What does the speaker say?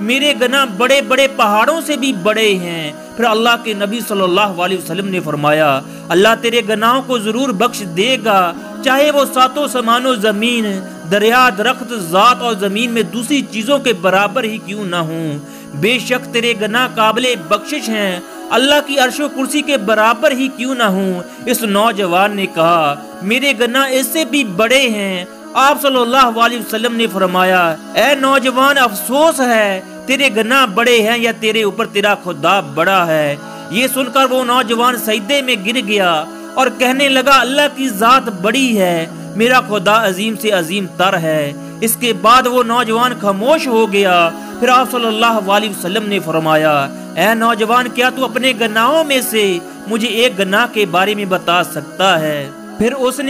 मेरे गना बड़े बड़े पहाड़ों से भी बड़े हैं। फिर अल्लाह के नबी सल्लल्लाहु अलैहि वसल्लम ने फरमाया, अल्लाह तेरे गनाहों को ज़रूर बख्श देगा, चाहे वो सातों समानो ज़मीन, दरिया, दरख्त, जात और ज़मीन में दूसरी चीज़ों के बराबर ही क्यों ना हो। बेशक तेरे गना काबिल बख्शिश हैं, अल्लाह की अरशो कुर्सी के बराबर ही क्यों ना हो। इस नौजवान ने कहा, मेरे गना इससे भी बड़े हैं आप सल्लल्लाहु अलैहि वसल्लम ने फरमाया, ए नौजवान, अफसोस है, तेरे गना बड़े हैं या तेरे ऊपर तेरा खुदा बड़ा है? ये सुनकर वो नौजवान सईदे में गिर गया और कहने लगा, अल्लाह की जात बड़ी है, मेरा खुदा अजीम से अजीम तर है। इसके बाद वो नौजवान खामोश हो गया। फिर आप सल्लल्लाहु अलैहि वसल्लम ने फरमाया, ए नौजवान, क्या तू अपने गनाहों में से मुझे एक गनाह के बारे में बता सकता है? फिर उसने